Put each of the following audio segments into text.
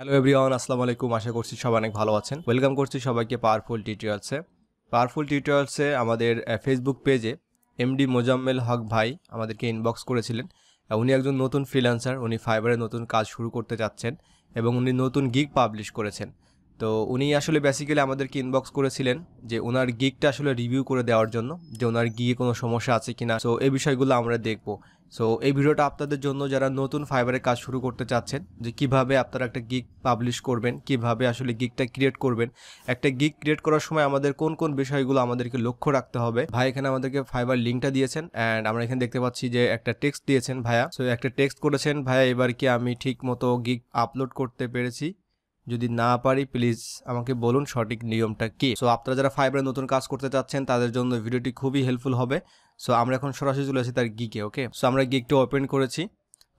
Hello everyone আসসালামু আলাইকুম আশা করছি সবাই অনেক ভালো আছেন ওয়েলকাম করছি সবাইকে পাওয়ারফুল টিউটোরিয়ালসে পাওয়ারফুল টিউটোরিয়ালসে আমাদের ফেসবুক পেজে এমডি মোজাম্মেল হক ভাই আমাদেরকে ইনবক্স করেছিলেন উনি একজন নতুন ফ্রিল্যান্সার উনি ফাইবারে নতুন কাজ শুরু করতে যাচ্ছেন এবং উনি নতুন গিগ পাবলিশ করেছেন তো উনি আসলে বেসিক্যালি আমাদেরকে ইনবক্স করেছিলেন যে ওনার গিগটা আসলে রিভিউ করে দেওয়ার জন্য যে ওনার গিগে কোনো সমস্যা আছে কিনা সো এই বিষয়গুলো আমরা দেখব। সো এই ভিডিওটা আপনাদের জন্য যারা নতুন ফাইবারে কাজ শুরু করতে চাচ্ছেন, যে কীভাবে আপনারা একটা গিগ পাবলিশ করবেন, কীভাবে আসলে গিগটা ক্রিয়েট করবেন, একটা গিগ ক্রিয়েট করার সময় আমাদের কোন কোন বিষয়গুলো আমাদেরকে লক্ষ্য রাখতে হবে। ভাই এখানে আমাদেরকে ফাইবার লিঙ্কটা দিয়েছেন অ্যান্ড আমরা এখানে দেখতে পাচ্ছি যে একটা টেক্সট দিয়েছেন ভাইয়া। সো একটা টেক্সট করেছেন, ভাইয়া, এবার কি আমি ঠিক মতো গিগ আপলোড করতে পেরেছি? যদি না পারি প্লিজ আমাকে বলুন সঠিক নিয়মটা কি? সো আপনারা যারা ফাইবারে নতুন কাজ করতে চাচ্ছেন, তাদের জন্য ভিডিওটি খুবই হেল্পফুল হবে। সো আমরা এখন সরাসরি চলে আসি তার গিকে ওকে সো আমরা গিকটা ওপেন করেছি।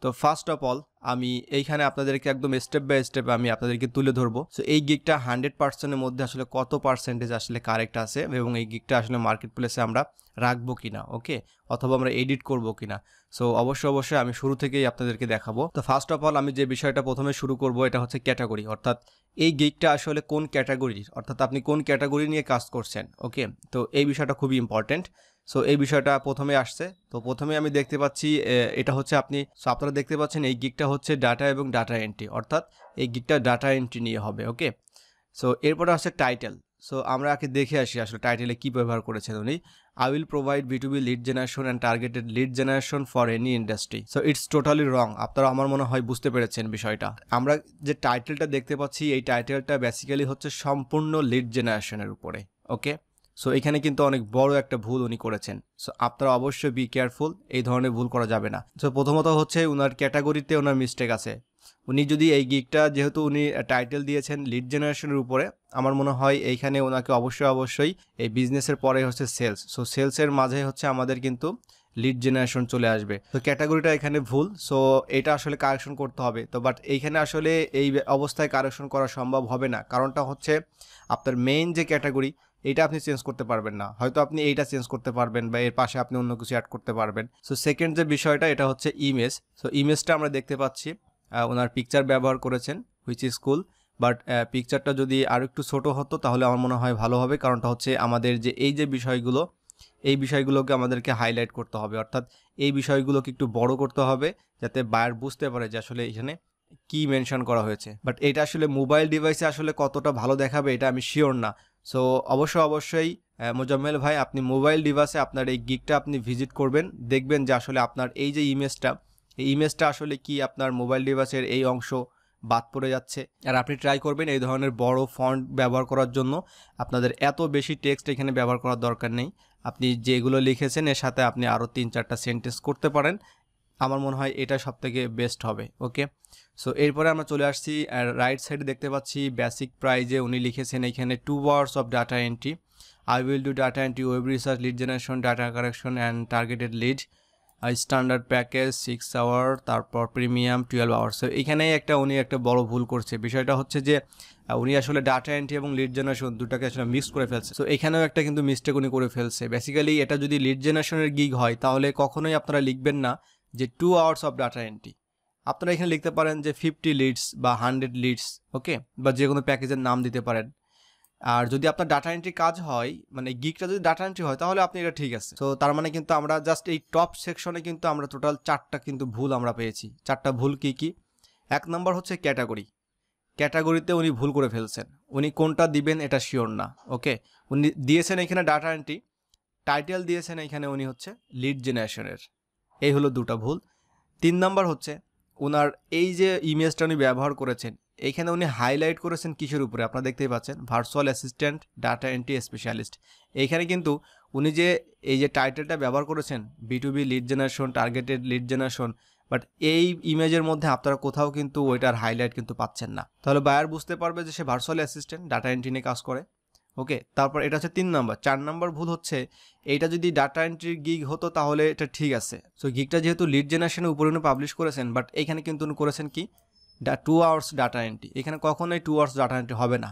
তো ফার্স্ট অফ অল আমি এইখানে আপনাদেরকে একদম স্টেপ বাই স্টেপ আমি আপনাদেরকে তুলে ধরবো। সো এই গিকটা হান্ড্রেড পার্সেন্টের মধ্যে আসলে কত পার্সেন্টেজ আসলে কারেক্ট আছে এবং এই গিকটা আসলে মার্কেট প্লেসে আমরা রাখব কিনা ওকে অথবা আমরা এডিট করব কিনা। সো অবশ্যই অবশ্যই আমি শুরু থেকেই আপনাদেরকে দেখাবো। তো ফার্স্ট অফ অল আমি যে বিষয়টা প্রথমে শুরু করব, এটা হচ্ছে ক্যাটাগরি অর্থাৎ এই গিকটা আসলে কোন ক্যাটাগরির অর্থাৎ আপনি কোন ক্যাটাগরি নিয়ে কাজ করছেন ওকে তো এই বিষয়টা খুবই ইম্পর্টেন্ট সো এই বিষয়টা প্রথমে আসছে। তো প্রথমে আমি দেখতে পাচ্ছি এটা হচ্ছে আপনি সো আপনারা দেখতে পাচ্ছেন এই গিকটা হচ্ছে ডাটা এবং ডাটা এন্ট্রি অর্থাৎ এই গিকটা ডাটা এন্ট্রি নিয়ে হবে ওকে সো এরপরে হচ্ছে টাইটেল সো আমরা আগে দেখে আসি আসলে টাইটেলে কী ব্যবহার করেছেন উনি। I will provide B to B lead generation and targeted lead generation for any industry so it's totally wrong আপনারা আমার মনে হয় বুঝতে পেরেছেন বিষয়টা। আমরা যে টাইটেলটা দেখতে পাচ্ছি, এই টাইটেলটা বেসিক্যালি হচ্ছে সম্পূর্ণ লিড জেনারেশনের উপরে ওকে সো এখানে কিন্তু অনেক বড় একটা ভুল উনি করেছেন। সো আপনারা অবশ্যই বি কেয়ারফুল এই ধরনের ভুল করা যাবে না। সো প্রথমত হচ্ছে ওনার ক্যাটাগরিতে ওনার মিস্টেক আছে। উনি যদি এই গিকটা যেহেতু উনি টাইটেল দিয়েছেন লিড জেনারেশনের উপরে, আমার মনে হয় এইখানে ওনাকে অবশ্যই অবশ্যই এই বিজনেসের পরে হচ্ছে সেলস সো সেলসের মাঝে হচ্ছে আমাদের কিন্তু লিড জেনারেশন চলে আসবে। তো ক্যাটাগরিটা এখানে ভুল। সো এটা আসলে কারেকশন করতে হবে। তো বাট এইখানে আসলে এই অবস্থায় কারেকশন করা সম্ভব হবে না। কারণটা হচ্ছে আপনার মেইন যে ক্যাটাগরি এটা আপনি চেঞ্জ করতে পারবেন না। হয়তো আপনি এইটা চেঞ্জ করতে পারবেন বা এর পাশে আপনি অন্য কিছু অ্যাড করতে পারবেন। সো সেকেন্ড যে বিষয়টা, এটা হচ্ছে ইমেজ সো ইমেজটা আমরা দেখতে পাচ্ছি ওনার পিকচার ব্যবহার করেছেন হুইচ ইজ কুল বাট পিকচারটা যদি আরও একটু ছোট হতো, তাহলে আমার মনে হয় ভালো হবে। কারণটা হচ্ছে আমাদের যে এই যে বিষয়গুলো, এই বিষয়গুলোকে আমাদেরকে হাইলাইট করতে হবে। অর্থাৎ এই বিষয়গুলোকে একটু বড় করতে হবে, যাতে বায়ার বুঝতে পারে যে আসলে এখানে কি মেনশন করা হয়েছে। বাট এটা আসলে মোবাইল ডিভাইসে আসলে কতটা ভালো দেখাবে, এটা আমি শিওর না। সো অবশ্যই অবশ্যই মোজাম্মেল ভাই, আপনি মোবাইল ডিভাইসে আপনার এই গিকটা আপনি ভিজিট করবেন। দেখবেন যে আসলে আপনার এই যে ইমেজটা, এই ইমেজটা আসলে কি আপনার মোবাইল ডিভাইসের এই অংশ বাদ পড়ে যাচ্ছে। আর আপনি ট্রাই করবেন এই ধরনের বড় ফন্ট ব্যবহার করার জন্য। আপনাদের এত বেশি টেক্সট এখানে ব্যবহার করার দরকার নেই। আপনি যেগুলো লিখেছেন, এর সাথে আপনি আরও তিন চারটা সেন্টেন্স করতে পারেন। আমার মনে হয় এটা সব থেকে বেস্ট হবে ওকে সো এরপরে আমরা চলে আসছি রাইট সাইডে দেখতে পাচ্ছি বেসিক প্রাইজে উনি লিখেছেন এখানে two words of data entry I will do data entry web research lead generation data correction and targeted lead standard package six hour তারপর প্রিমিয়াম টুয়েলভ আওয়ার সো এখানেই একটা উনি একটা বড় ভুল করছে। বিষয়টা হচ্ছে যে উনি আসলে ডাটা এন্ট্রি এবং লিড জেনারেশন দুটাকে আসলে মিক্স করে ফেলছে। সো এখানেও একটা কিন্তু মিস্টেক উনি করে ফেলছে। বেসিক্যালি এটা যদি লিড জেনারেশনের গিগ হয়, তাহলে কখনোই আপনারা লিখবেন না যে two hours of data entry আপনারা এখানে লিখতে পারেন যে ফিফটি লিডস বা হান্ড্রেড লিডস ওকে বা যে কোনো প্যাকেজের নাম দিতে পারেন। আর যদি আপনার ডাটা এন্ট্রি কাজ হয় মানে গিকটা যদি ডাটা এন্ট্রি হয়, তাহলে আপনি এটা ঠিক আছে। তো তার মানে কিন্তু আমরা জাস্ট এই টপ সেকশনে কিন্তু আমরা টোটাল চারটা কিন্তু ভুল আমরা পেয়েছি। চারটা ভুল কি কি? এক নম্বর হচ্ছে ক্যাটাগরি ক্যাটাগরিতে উনি ভুল করে ফেলছেন। উনি কোনটা দিবেন এটা শিওর না ওকে উনি দিয়েছেন এখানে ডাটা এন্ট্রি টাইটেল দিয়েছেন এখানে উনি হচ্ছে লিড জেনারেশনের এই হলো দুটা ভুল। তিন নম্বর হচ্ছে ওনার এই যে ইমেজটা উনি ব্যবহার করেছেন, এখানে উনি হাইলাইট করেছেন কিসের উপরে? আপনারা দেখতেই পাচ্ছেন virtual assistant data entry specialist এইখানে কিন্তু উনি যে এই যে টাইটেলটা ব্যবহার করেছেন B to B lead generation targeted lead generation but এই ইমেজের মধ্যে আপনারা কোথাও কিন্তু ওইটার হাইলাইট কিন্তু পাচ্ছেন না। তাহলে বায়ার বুঝতে পারবে যে সে ভার্চুয়াল অ্যাসিস্ট্যান্ট ডাটা এন্ট্রি নিয়ে কাজ করে। ওকে, তারপর এটা হচ্ছে তিন নাম্বার। চার নাম্বার ভুল হচ্ছে, এইটা যদি ডাটা এন্ট্রির গিগ হতো তাহলে এটা ঠিক আছে। সো গিগটা যেহেতু লিড জেনারেশনের উপরে উনি পাবলিশ করেছেন বাট এখানে কিন্তু উনি করেছেন কি? টু আওয়ার্স ডাটা এন্ট্রি এখানে কখনোই টু আওয়ার্স ডাটা এন্ট্রি হবে না।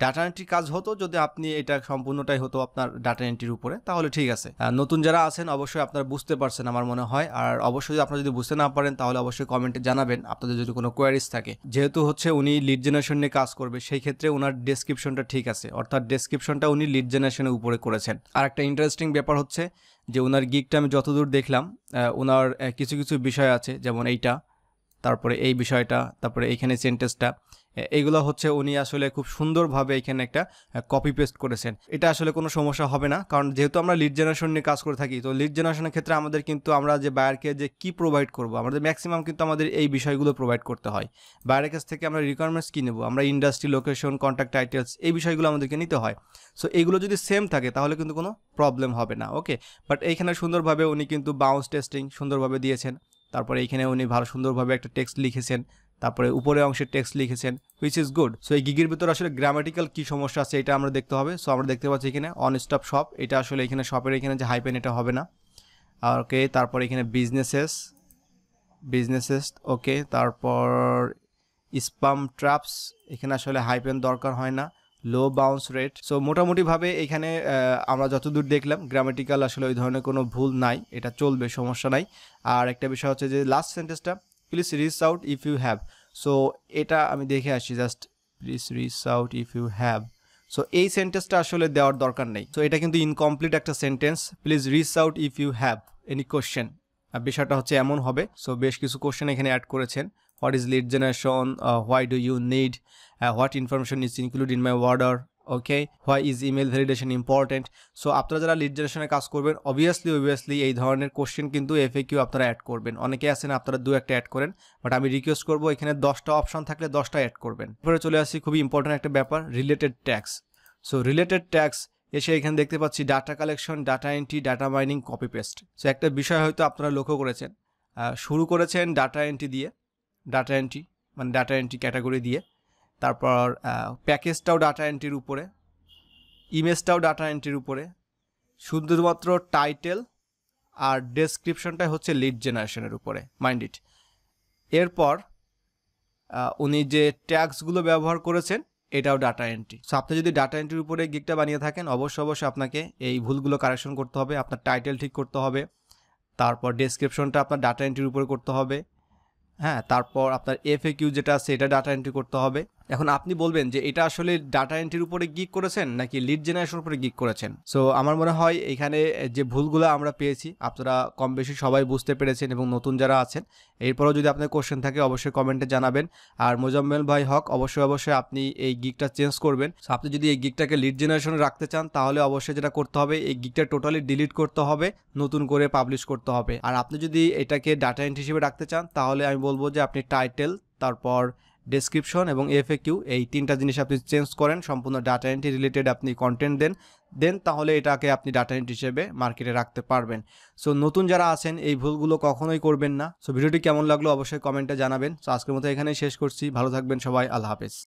ডাটা এন্ট্রি কাজ হতো, যদি আপনি এটা সম্পূর্ণটাই হতো আপনার ডাটা এন্ট্রির উপরে, তাহলে ঠিক আছে। নতুন যারা আছেন, অবশ্যই আপনারা বুঝতে পারছেন আমার মনে হয়। আর অবশ্যই আপনারা যদি বুঝতে না পারেন, তাহলে অবশ্যই কমেন্টে জানাবেন। আপনাদের যদি কোনো কোয়ারিজ থাকে। যেহেতু হচ্ছে উনি লিড জেনারেশন নিয়ে কাজ করবে, সেই ক্ষেত্রে ওনার ডেসক্রিপশনটা ঠিক আছে। অর্থাৎ ডেসক্রিপশনটা উনি লিড জেনারেশনের উপরে করেছেন। আর একটা ইন্টারেস্টিং ব্যাপার হচ্ছে যে ওনার গিকটা আমি যতদূর দেখলাম ওনার কিছু কিছু বিষয় আছে, যেমন এইটা, তারপরে এই বিষয়টা, তারপরে এইখানে সেন্টেন্সটা এইগুলো হচ্ছে উনি আসলে খুব সুন্দরভাবে এখানে একটা কপি পেস্ট করেছেন। এটা আসলে কোনো সমস্যা হবে না, কারণ যেহেতু আমরা লিড জেনারেশন নিয়ে কাজ করে থাকি, তো লিড জেনারেশনের ক্ষেত্রে আমাদের কিন্তু আমরা যে বায়ারকে যে কি প্রোভাইড করব, আমাদের ম্যাক্সিমাম কিন্তু আমাদের এই বিষয়গুলো প্রোভাইড করতে হয়। বায়ারের কাছ থেকে আমরা রিকোয়ারমেন্টস কী নেব, আমরা ইন্ডাস্ট্রি লোকেশন কন্ট্যাক্ট টাইটেলস এই বিষয়গুলো আমাদেরকে নিতে হয়। সো এইগুলো যদি সেম থাকে, তাহলে কিন্তু কোনো প্রবলেম হবে না ওকে বাট এইখানে সুন্দরভাবে উনি কিন্তু বাউন্স টেস্টিং সুন্দরভাবে দিয়েছেন। তারপরে এইখানে উনি ভালো সুন্দরভাবে একটা টেক্সট লিখেছেন। তারপরে উপরে অংশে টেক্সট লিখেছেন হুইচ ইজ গুড সো এই গিগের ভিতরে আসলে গ্রামাটিক্যাল কী সমস্যা আছে এটা আমরা দেখতে হবে। সো আমরা দেখতে পাচ্ছি এখানে অন স্টপ শপ এটা আসলে এখানে শপের এখানে যে হাইপেন এটা হবে না। আর ওকে তারপর এখানে বিজনেসেস বিজনেসেস ওকে তারপর স্পাম ট্রাপস এখানে আসলে হাইপেন দরকার হয় না। লো বাউন্স রেট সো মোটামুটিভাবে এখানে আমরা যতদূর দেখলাম গ্রামেটিক্যাল আসলে ওই ধরনের কোনো ভুল নাই, এটা চলবে, সমস্যা নাই। আর একটা বিষয় হচ্ছে যে লাস্ট সেন্টেন্সটা please reach out if you have so এটা আমি দেখে আসছি just please reach out if you have so এই সেন্টেন্সটা আসলে দেওয়ার দরকার নেই। সো এটা কিন্তু ইনকমপ্লিট একটা sentence please reach out if you have any question বিষয়টা হচ্ছে এমন হবে। সো বেশ কিছু কোশ্চেন এখানে অ্যাড করেছেন। What is lead generation why do you need what information is include in my order okay why is email validation important so আপনারা যারা লিড জেনারেশনে কাজ করবেন অবভিয়াসলি অবভিয়াসলি এই ধরনের কোশ্চেন কিন্তু এফএ কিউ আপনারা অ্যাড করবেন। অনেকে আছেন আপনারা দু একটা অ্যাড করেন বাট আমি রিকোয়েস্ট করব এখানে দশটা অপশন থাকলে দশটা অ্যাড করবেন। এরপরে চলে আসি খুবই ইম্পর্টেন্ট একটা ব্যাপার related tax so related tax এসে এখানে দেখতে পাচ্ছি data collection data entry data mining copy paste so একটা বিষয় হয়তো আপনারা লক্ষ্য করেছেন। শুরু করেছেন ডাটা এন্ট্রি দিয়ে ডাটা এন্ট্রি মানে ডাটা এন্ট্রি ক্যাটাগরি দিয়ে। তারপর প্যাকেজটাও ডাটা এন্ট্রির উপরে, ইমেজটাও ডাটা এন্ট্রির উপরে, শুধুমাত্র টাইটেল আর ডেসক্রিপশনটাই হচ্ছে লিড জেনারেশনের উপরে মাইন্ড ইট এরপর উনি যে ট্যাক্সগুলো ব্যবহার করেছেন, এটাও ডাটা এন্ট্রি। সো আপনি যদি ডাটা এন্ট্রির উপরে গিকটা বানিয়ে থাকেন, অবশ্যই অবশ্যই আপনাকে এই ভুলগুলো কারেকশন করতে হবে, আপনার টাইটেল ঠিক করতে হবে, তারপর ডেসক্রিপশনটা আপনার ডাটা এন্ট্রির উপরে করতে হবে হ্যাঁ তারপর আপনার এফ কিউ যেটা আছে, এটা ডাটা এন্ট্রি করতে হবে এখন আপনি বলবেন যে এটা আসলে ডাটা এন্ট্রির উপরে গিক করেছেন নাকি লিড জেনারেশন উপরে গিক করেছেন? সো আমার মনে হয় এখানে যে ভুলগুলো আমরা পেয়েছি, আপনারা কম বেশি সবাই বুঝতে পেরেছেন এবং নতুন যারা আছেন, এরপরেও যদি আপনার কোশ্চেন থাকে অবশ্যই কমেন্টে জানাবেন। আর মোজাম্মেল ভাই হক, অবশ্যই অবশ্যই আপনি এই গিকটা চেঞ্জ করবেন। আপনি যদি এই গিকটাকে লিড জেনারেশনে রাখতে চান, তাহলে অবশ্যই যেটা করতে হবে, এই গিকটা টোটালি ডিলিট করতে হবে, নতুন করে পাবলিশ করতে হবে। আর আপনি যদি এটাকে ডাটা এন্ট্রি হিসেবে রাখতে চান, তাহলে আমি বলব যে আপনি টাইটেল তারপর ডেসক্রিপশন এবং এফএ কিউ এই তিনটা জিনিস আপনি চেঞ্জ করেন, সম্পূর্ণ ডাটা এন্ট্রি রিলেটেড আপনি কন্টেন্ট দেন দেন তাহলে এটাকে আপনি ডাটা এন্ট্রি হিসেবে মার্কেটে রাখতে পারবেন। সো নতুন যারা আছেন, এই ভুলগুলো কখনোই করবেন না। সো ভিডিওটি কেমন লাগল অবশ্যই কমেন্টে জানাবেন। সো আজকের মতো এখানেই শেষ করছি। ভালো থাকবেন সবাই। আল্লাহ হাফেজ।